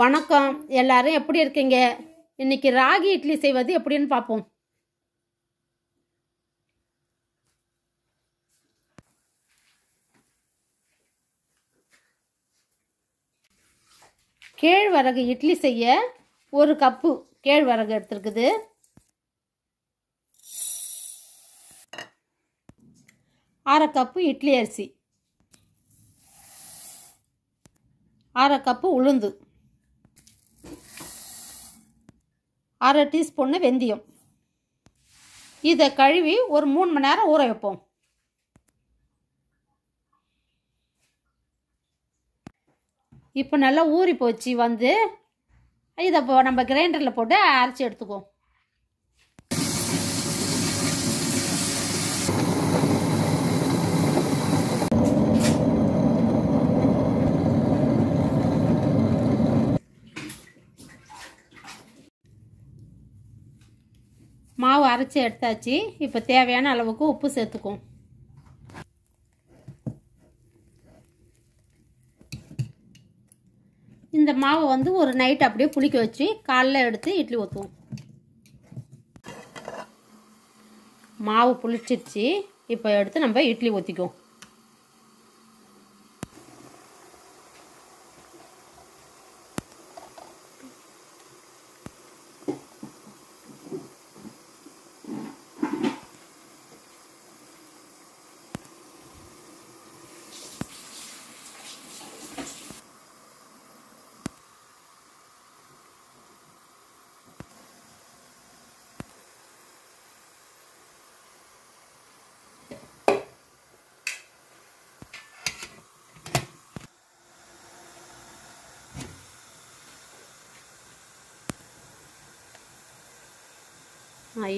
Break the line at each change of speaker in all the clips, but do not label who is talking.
வணக்கம். எல்லாரும் எப்படி இருக்கீங்க? இன்னைக்கு ராகி இட்லி செய்வது எப்படின்னு பார்ப்போம். கேழ்வரகு இட்லி செய்ய ஒரு கப்பு கேழ்வரகு எடுத்துருக்குது. அரை கப்பு இட்லி அரிசி. அரை கப்பு உளுந்து. அரை டீஸ்பூன்னு வெந்தயம். இதை கழுவி ஒரு மூணு மணி நேரம் ஊற வைப்போம். இப்போ நல்லா ஊறி போச்சு வந்து இதை இப்போ நம்ம கிரைண்டரில் போட்டு அரைச்சி எடுத்துக்குவோம். மாவு அரைச்சி எடுத்தாச்சு. இப்போ தேவையான அளவுக்கு உப்பு சேர்த்துக்கும் இந்த மாவை வந்து ஒரு நைட் அப்படியே புளிக்க வச்சு காலைல எடுத்து இட்லி ஊற்றுவோம் மாவு புளிச்சிருச்சு. இப்போ எடுத்து நம்ம இட்லி ஊற்றிக்குவோம்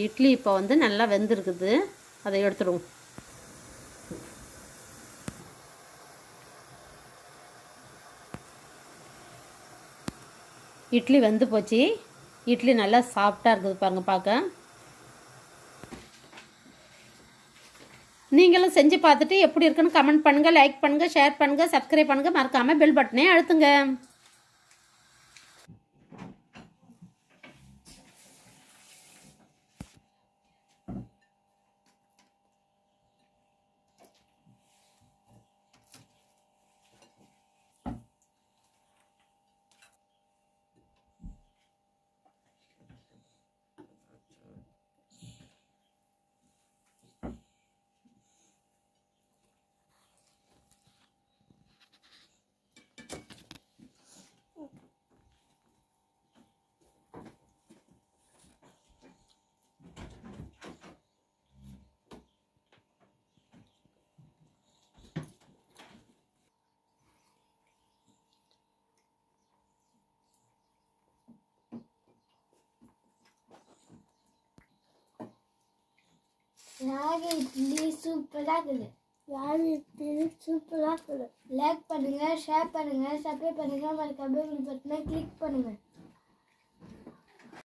இட்லி இப்போ வந்து நல்லா வெந்திருக்குது. அதை எடுத்துடுவோம். இட்லி வெந்து போச்சு. இட்லி நல்லா சாஃப்டாக இருக்குது பாருங்கள் பார்க்க. நீங்களும் செஞ்சு பார்த்துட்டு எப்படி இருக்குன்னு கமெண்ட் பண்ணுங்கள் லைக் பண்ணுங்கள் ஷேர் பண்ணுங்கள் சப்ஸ்கிரைப் பண்ணுங்கள் மறக்காமல் பெல் பட்டனே அழுத்துங்க.
ராகி இட்லி சூப்பராக இருக்குது ராகி இட்லி சூப்பராக இருக்குது லைக் பண்ணுங்க ஷேர் பண்ணுங்க சப்ஸ்கிரைப் பண்ணுங்க. மறக்காம பெல் பட்டனை கிளிக் பண்ணுங்க.